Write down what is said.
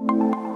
you